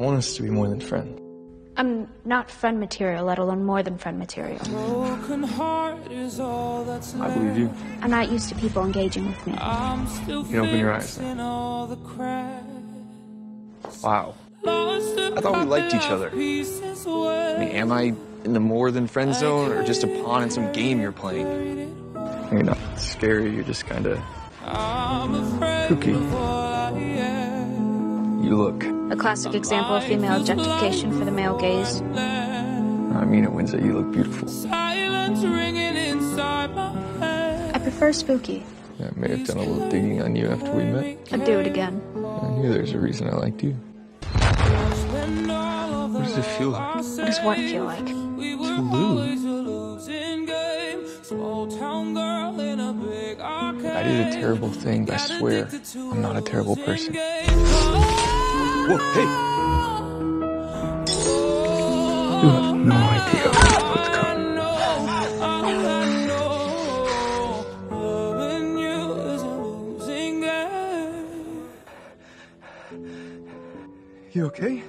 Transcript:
I want us to be more than friends. I'm not friend material, let alone more than friend material. I believe you. I'm not used to people engaging with me. You can open your eyes now. Wow. I thought we liked each other. I mean, am I in the more than friend zone or just a pawn in some game you're playing? You're not scary, you're just kind of kooky. You look. A classic example of female objectification for the male gaze. I mean it, Wednesday. You look beautiful. I prefer spooky. Yeah, I may have done a little digging on you after we met. I'd do it again. I knew there was a reason I liked you. What does it feel like What does what feel like? to lose? I did a terrible thing, but I swear I'm not a terrible person. Whoa, hey! You have no idea what's coming. You okay?